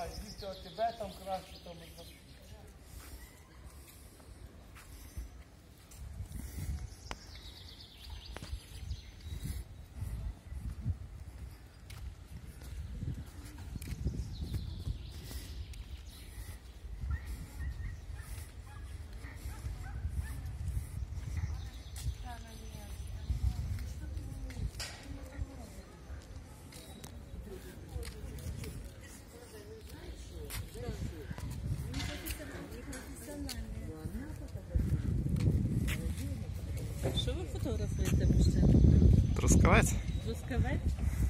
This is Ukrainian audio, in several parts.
Так, от тебе там краще, там Трускавець? Трускавець?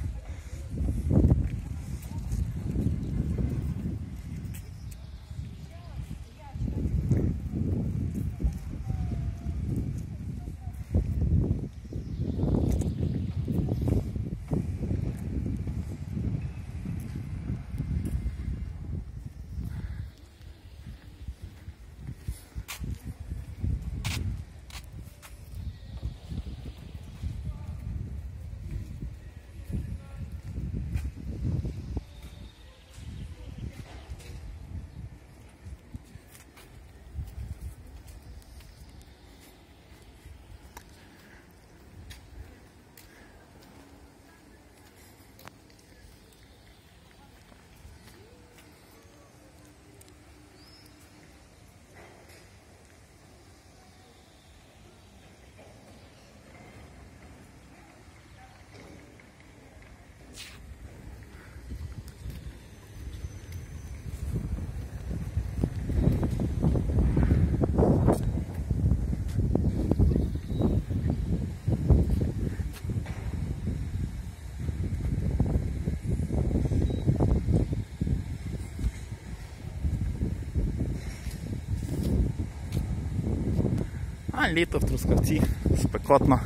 Літо в Трускавці, спекотно.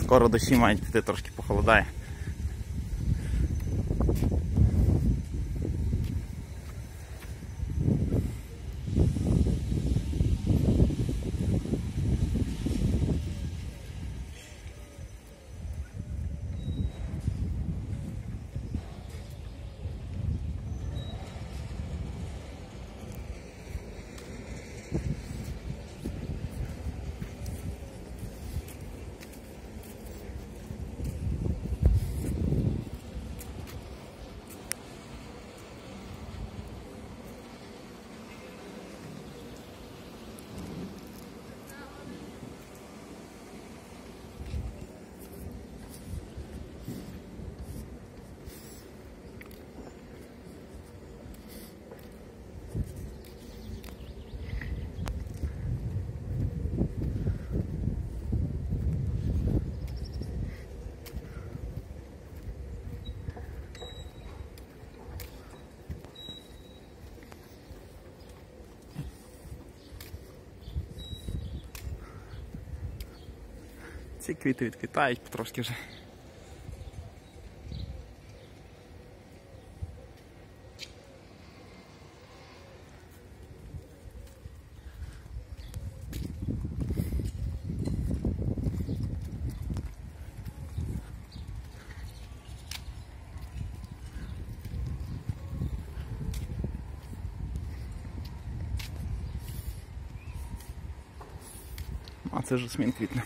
Скоро дощі мають піти, трошки похолодає. Ці квіти відквітають потрошки вже. А це жасмін квітне.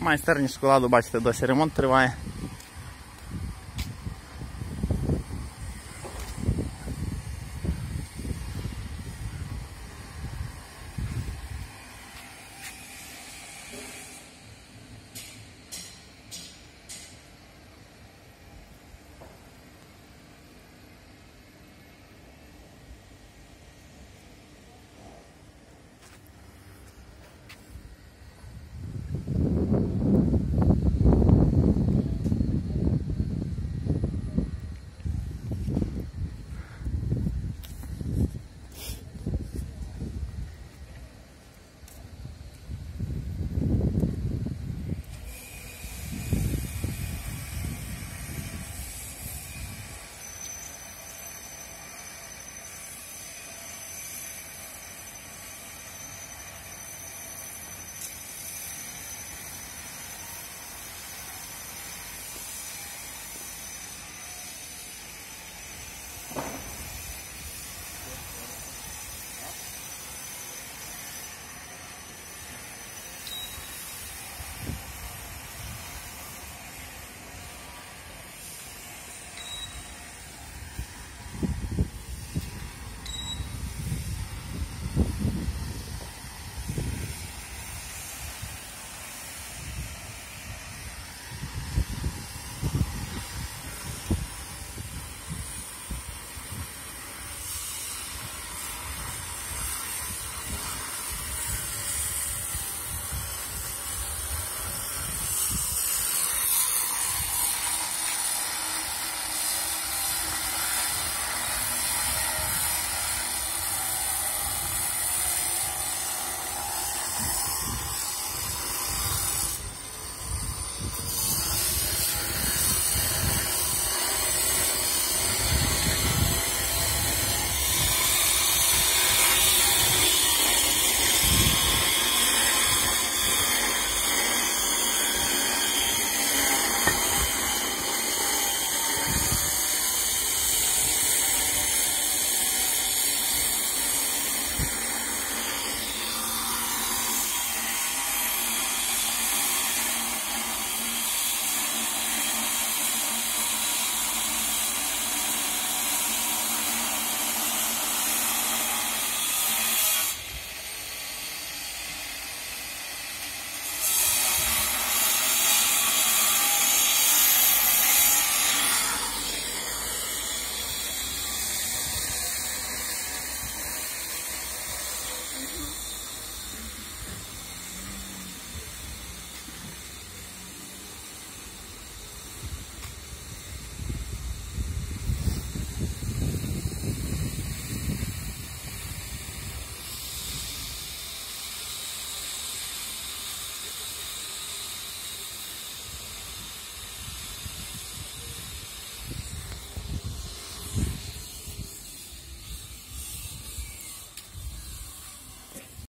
Майстерні шоколаду, бачите, досі ремонт триває.